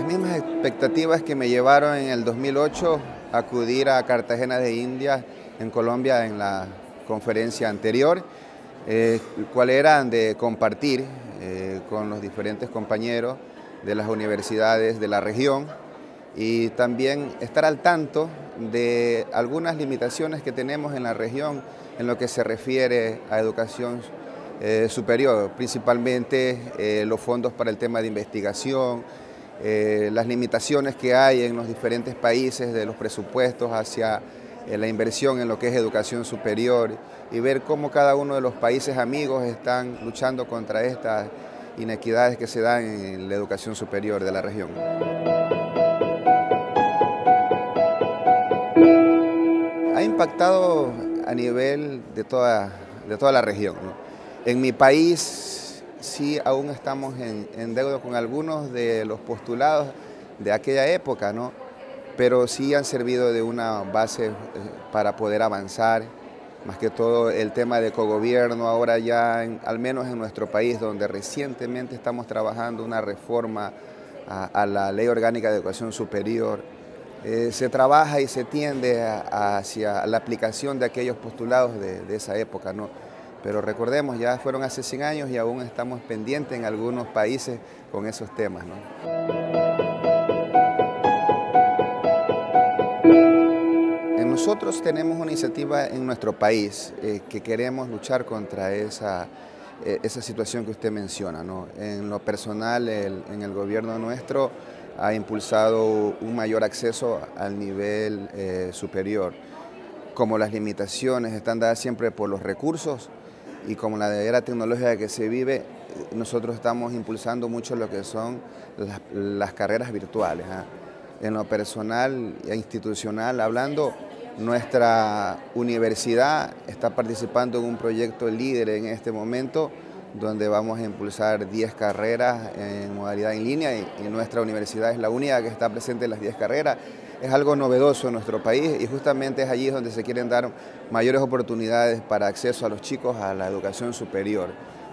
iniciativas que me llevaron en el 2008 a acudir a Cartagena de India, en Colombia, en la conferencia anterior, eh, cuál eran de compartir eh, con los diferentes compañeros de las universidades de la región y también estar al tanto de algunas limitaciones que tenemos en la región en lo que se refiere a educación eh, superior, principalmente eh, los fondos para el tema de investigación, eh, las limitaciones que hay en los diferentes países de los presupuestos hacia la inversión en lo que es educación superior y ver cómo cada uno de los países amigos están luchando contra estas inequidades que se dan en la educación superior de la región. Ha impactado a nivel de toda, de toda la región. En mi país sí aún estamos en, deuda con algunos de los postulados de aquella época, ¿no? pero sí han servido de una base eh, para poder avanzar, más que todo el tema de cogobierno, ahora ya al menos en nuestro país, donde recientemente estamos trabajando una reforma a, la Ley Orgánica de Educación Superior, eh, se trabaja y se tiende hacia la aplicación de aquellos postulados de, esa época. ¿no? Pero recordemos, ya fueron hace 100 años y aún estamos pendientes en algunos países con esos temas. Nosotros tenemos una iniciativa en nuestro país eh, que queremos luchar contra esa, eh, esa situación que usted menciona. En lo personal, en el gobierno nuestro ha impulsado un mayor acceso al nivel eh, superior. Como las limitaciones están dadas siempre por los recursos y como la era tecnológica que se vive, nosotros estamos impulsando mucho lo que son las, carreras virtuales. ¿ah? En lo personal e institucional, hablando, nuestra universidad está participando en un proyecto líder en este momento donde vamos a impulsar 10 carreras en modalidad en línea y, nuestra universidad es la única que está presente en las 10 carreras. Es algo novedoso en nuestro país y justamente es allí donde se quieren dar mayores oportunidades para acceso a los chicos a la educación superior,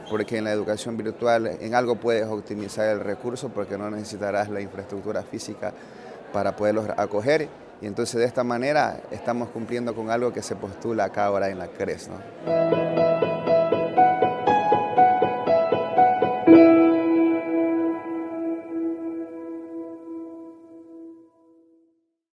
porque en la educación virtual en algo puedes optimizar el recurso porque no necesitarás la infraestructura física para poderlos acoger y entonces de esta manera estamos cumpliendo con algo que se postula acá ahora en la CRES.